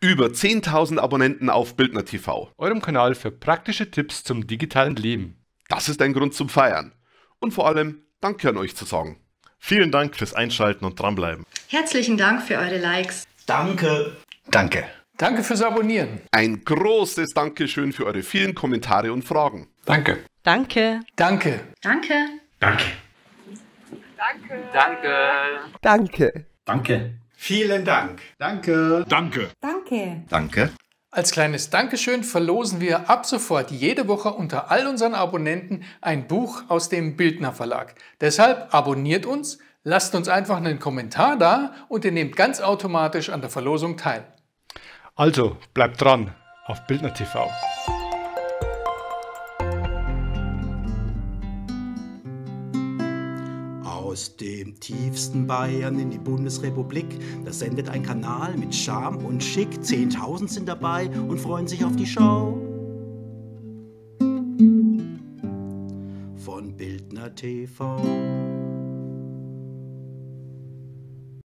über 10.000 Abonnenten auf Bildner TV. Eurem Kanal für praktische Tipps zum digitalen Leben. Das ist ein Grund zum Feiern. Und vor allem Danke an euch zu sagen. Vielen Dank fürs Einschalten und dranbleiben. Herzlichen Dank für eure Likes. Danke. Danke. Danke fürs Abonnieren. Ein großes Dankeschön für eure vielen Kommentare und Fragen. Danke. Danke. Danke. Danke. Danke. Danke. Danke. Danke. Danke. Vielen Dank. Danke. Danke. Danke. Danke. Als kleines Dankeschön verlosen wir ab sofort jede Woche unter all unseren Abonnenten ein Buch aus dem Bildner Verlag. Deshalb abonniert uns, lasst uns einfach einen Kommentar da und ihr nehmt ganz automatisch an der Verlosung teil. Also bleibt dran auf Bildner TV. Aus dem tiefsten Bayern in die Bundesrepublik, das sendet ein Kanal mit Charme und Schick. Zehntausend sind dabei und freuen sich auf die Show. Von Bildner TV.